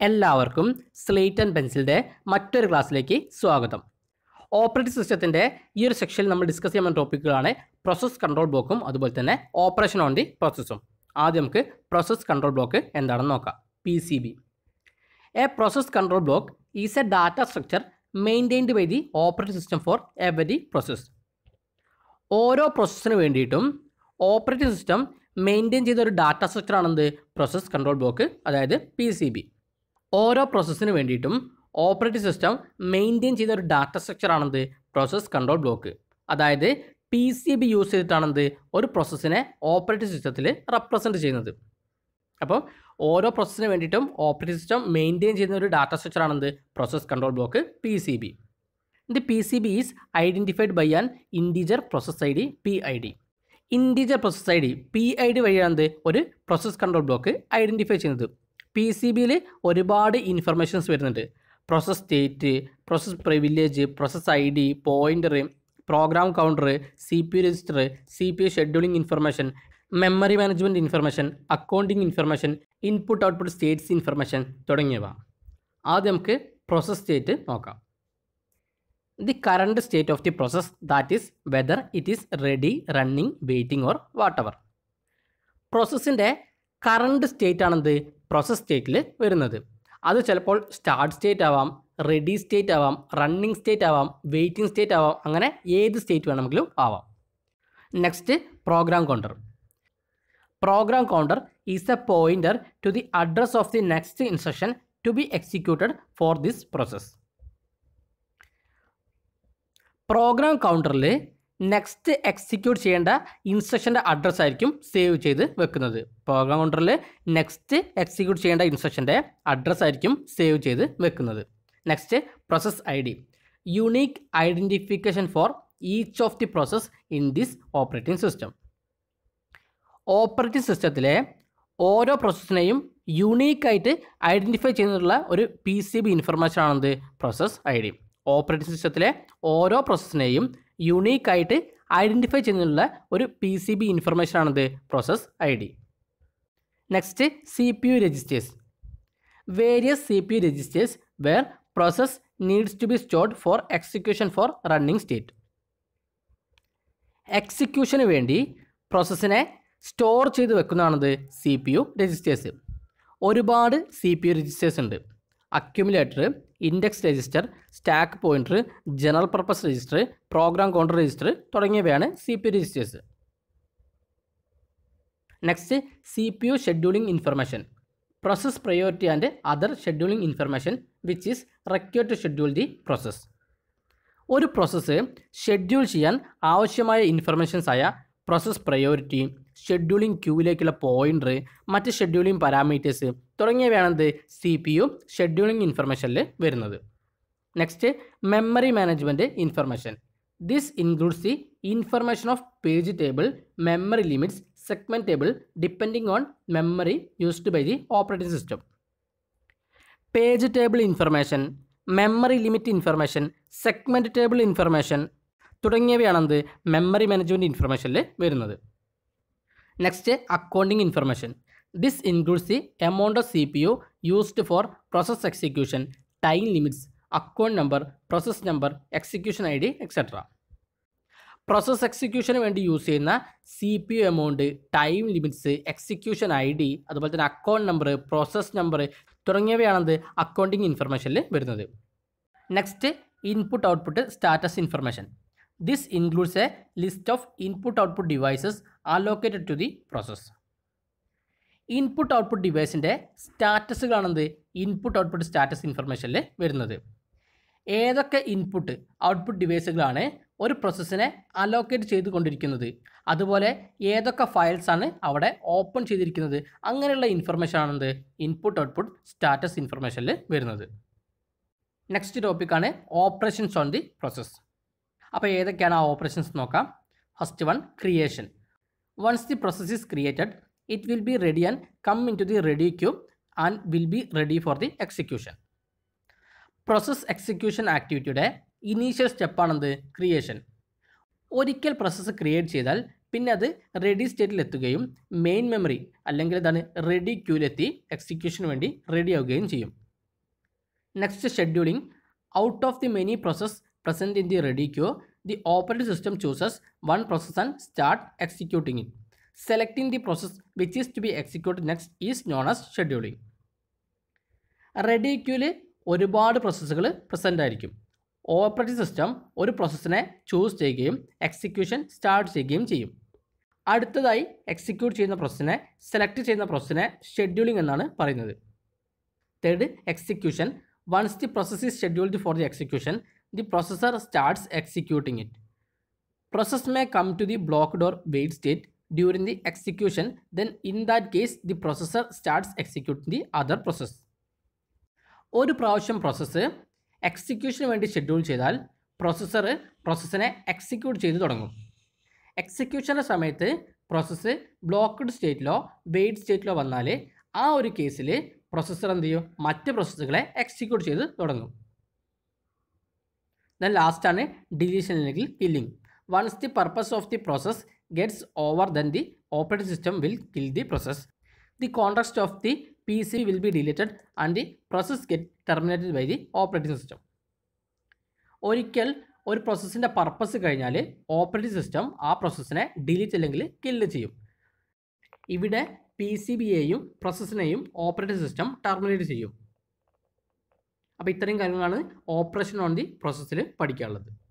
എല്ലാവർക്കും slate and പെൻസിലിന്റെ മറ്റൊരു ക്ലാസ്സിലേക്ക് സ്വാഗതം. ഓപ്പറേറ്റിംഗ് സിസ്റ്റത്തിന്റെ ഈ ഒരു സെക്ഷനിൽ നമ്മൾ ഡിസ്കസ് ചെയ്യാൻ ടോപ്പിക്കുകളാണ് പ്രോസസ് കൺട്രോൾ ബ്ലോക്കും അതുപോലെ തന്നെ ഓപ്പറേഷൻ ഓൺ ദി പ്രോസസ്സും ആദ്യം നമുക്ക് പ്രോസസ് കൺട്രോൾ ബ്ലോക്ക് എന്താണെന്ന് നോക്കാം. P C B a process control block is a data structure maintained by the operating system for every process ഓരോ പ്രോസസ്സിന് വേണ്ടിയിട്ടും ഓപ്പറേറ്റിംഗ് സിസ്റ്റം മെയിന്റെയിൻ ചെയ്ത ഒരു ഡാറ്റ സ്ട്രക്ചറാണെന്ത് പ്രോസസ് കൺട്രോൾ ബ്ലോക്ക് അതായത് പി സി ബി ഓരോ പ്രോസസ്സിന് വേണ്ടിയിട്ടും ഓപ്പറേറ്റിംഗ് സിസ്റ്റം മെയിന്റെയിൻ ചെയ്ത ഒരു ഡാറ്റ സ്ട്രക്ചറാണെന്ത് പ്രോസസ് കൺട്രോൾ ബ്ലോക്ക് അതായത് പി സി ബി യൂസ് ചെയ്തിട്ടാണെന്ത്? ഒരു പ്രോസസ്സിനെ ഓപ്പറേറ്റിംഗ് സിസ്റ്റത്തിൽ റെപ്രസെന്റ് ചെയ്യുന്നത്. അപ്പോൾ ഓരോ പ്രോസസ്സിന് വേണ്ടിയിട്ടും ഓപ്പറേറ്റിംഗ് സിസ്റ്റം മെയിന്റെയിൻ ചെയ്യുന്ന ഒരു data സ്ട്രക്ചറാണെന്ത് process control block P C B the P C B is identified by an integer process I D P I D integer process I D P I D വഴിയാണ് ഒരു process control block identify ചെയ്യുന്നത്. P C ബിയിൽ ഒരുപാട് informations വരുന്നുണ്ട്. Process state process privilege process I D pointer program counter C P register C P scheduling information memory management information accounting information input output states information തുടങ്ങിയവ. ആദ്യം നമുക്ക് process state നോക്കാം. The current state of the process that is whether it is ready running waiting or whatever പ്രോസസ്സിന്റെ current state ആണെന്ത്? Process സ്റ്റേറ്റിൽ വരുന്നത്. അത് ചിലപ്പോൾ start state ആവാം റെഡി സ്റ്റേറ്റ് ആവാം റണ്ണിങ് സ്റ്റേറ്റ് ആവാം വെയിറ്റിംഗ് സ്റ്റേറ്റ് ആവാം അങ്ങനെ ഏത് സ്റ്റേറ്റ് വേണമെങ്കിലും ആവാം. Next program counter program counter is a pointer to the address of the next instruction to be executed for this process program കൗണ്ടറിൽ next execute ചെയ്യേണ്ട ഇൻസ്ട്രക്ഷന്റെ അഡ്രസ്സ് ആയിരിക്കും സേവ് ചെയ്ത് വെക്കുന്നത്. പ്രോഗ്രാം കൗണ്ടറിൽ നെക്സ്റ്റ് എക്സിക്യൂട്ട് ചെയ്യേണ്ട ഇൻസ്ട്രക്ഷന്റെ അഡ്രസ്സ് ആയിരിക്കും സേവ് ചെയ്ത് വെക്കുന്നത്. Next process I D unique identification for each of the process in this operating system operating സിസ്റ്റത്തിലെ ഓരോ പ്രോസസ്സിനെയും യുണീക്കായിട്ട് ഐഡന്റിഫൈ ചെയ്യുന്നതിനുള്ള ഒരു പി സി ബി ഇൻഫർമേഷൻ ആണെന്ത്? പ്രോസസ് ഐ ഡി ഓപ്പറേറ്റിംഗ് സിസ്റ്റത്തിലെ ഓരോ പ്രോസസ്സിനെയും യുണീക്കായിട്ട് ഐഡന്റിഫൈ ചെയ്യുന്നതിനുള്ള ഒരു പി സി ബി ഇൻഫർമേഷൻ ആണത് process I D next C P U registers various C P U registers where process needs to be stored for execution for running state എക്സിക്യൂഷന് വേണ്ടി പ്രോസസ്സിനെ store ചെയ്ത് വെക്കുന്നതാണത് സി പി യു രജിസ്റ്റേഴ്സ് ഒരുപാട് C P U registers ഉണ്ട്. Accumulator index register stack pointer general purpose register program counter register തുടങ്ങിയവയാണ് C P registers next C P U scheduling information process priority and other scheduling information which is require to schedule the process ഒരു process schedule ചെയ്യാൻ ആവശ്യമായ informations ആയ process priority scheduling ക്യൂവിലേക്കുള്ള pointer മറ്റ് scheduling parameters തുടങ്ങിയവയാണെന്ത്? C P U scheduling ഇൻഫർമേഷനിൽ വരുന്നത്. Next memory management information this includes the information of page table memory limits segment table depending on memory used by the operating system page table information memory limit information segment table information തുടങ്ങിയവയാണെന്ത് memory management ഇൻഫർമേഷനിൽ വരുന്നത്. Next accounting information this includes the amount of C P U used for process execution time limits account number process number execution I D etcetera process എക്സിക്യൂഷന് വേണ്ടി use ചെയ്യുന്ന C P U amount time limits execution I D അതുപോലെ തന്നെ account number process number തുടങ്ങിയവയാണെന്ത് അക്കൗണ്ടിങ് ഇൻഫർമേഷനിൽ വരുന്നത്. Next input output status information this includes a list of input output the allocated to the process input output ഡിവൈസിന്റെ സ്റ്റാറ്റസുകളാണെന്ത്? Input output status ഇൻഫർമേഷനിൽ വരുന്നത്. ഏതൊക്കെ ഇൻപുട്ട് ഔട്ട്പുട്ട് ഡിവൈസുകളാണ് ഒരു പ്രോസസ്സിനെ അലോക്കേറ്റ് ചെയ്തുകൊണ്ടിരിക്കുന്നത്? അതുപോലെ ഏതൊക്കെ ഫയൽസ് ആണ് അവിടെ ഓപ്പൺ ചെയ്തിരിക്കുന്നത്? അങ്ങനെയുള്ള ഇൻഫർമേഷൻ ആണെന്ത് ഇൻപുട്ട് ഔട്ട്പുട്ട് സ്റ്റാറ്റസ് ഇൻഫർമേഷനിൽ വരുന്നത് നെക്സ്റ്റ് ടോപ്പിക്കാണ് ഓപ്പറേഷൻസ് ഓൺ ദി പ്രോസസ് അപ്പോൾ ഏതൊക്കെയാണ് ആ ഓപ്പറേഷൻസ് നോക്കാം. First one creation once the process is created it will be ready and come into the ready queue and will be ready for the execution process execution ആക്ടിവിറ്റിയുടെ initial സ്റ്റെപ്പാണെന്ത് creation ഒരിക്കൽ process create ചെയ്താൽ പിന്നെ അത് ready സ്റ്റേറ്റിൽ എത്തുകയും main memory അല്ലെങ്കിൽ എന്താണ്? Ready ക്യൂലെത്തി എക്സിക്യൂഷന് വേണ്ടി റെഡി ആവുകയും ചെയ്യും. Next scheduling out of the many process present in the ready queue, the operating system chooses one process and start executing it. Selecting the process which is to be executed next is known as scheduling. Ready ക്യൂവിൽ ഒരുപാട് പ്രോസസ്സുകൾ present ആയിരിക്കും. Operating system ഒരു പ്രോസസ്സിനെ choose ചെയ്യുകയും execution start ചെയ്യുകയും ചെയ്യും. അടുത്തതായി എക്സിക്യൂട്ട് ചെയ്യുന്ന പ്രോസസ്സിനെ സെലക്ട് ചെയ്യുന്ന പ്രോസസ്സിനെ ഷെഡ്യൂളിംഗ് എന്നാണ് പറയുന്നത്. Third execution once the process is scheduled for the execution the processor starts executing it process may come to the blocked or wait state during the execution then in that case the processor starts executing the other process ഒരു പ്രാവശ്യം process എക്സിക്യൂഷന് വേണ്ടി schedule ചെയ്താൽ processor പ്രോസസ്സിനെ execute ചെയ്ത് തുടങ്ങും. എക്സിക്യൂഷന്റെ സമയത്ത് process blocked സ്റ്റേറ്റിലോ wait സ്റ്റേറ്റിലോ വന്നാൽ ആ ഒരു കേസിൽ പ്രോസസ്സർ എന്ത് ചെയ്യും? മറ്റ് പ്രോസസ്സുകളെ എക്സിക്യൂട്ട് ചെയ്ത് തുടങ്ങും. ദെൻ ലാസ്റ്റാണ് ഡിലീഷൻ അല്ലെങ്കിൽ killing once the purpose of the process gets over then the operating system will kill the process the context of the P C will be deleted and the process get terminated by the operating system ഒരിക്കൽ ഒരു പ്രോസസ്സിന്റെ purpose കഴിഞ്ഞാൽ operating system ആ പ്രോസസ്സിനെ delete അല്ലെങ്കിൽ kill ചെയ്യും. ഇവിടെ P C ബിയെയും പ്രോസസ്സിനെയും ഓപ്പറേറ്റിംഗ് സിസ്റ്റം ടെർമിനേറ്റ് ചെയ്യും. അപ്പോൾ ഇത്രയും കാര്യങ്ങളാണ് ഓപ്പറേഷൻ ഓൺ ദി പ്രോസസ്സിൽ പഠിക്കാനുള്ളത്.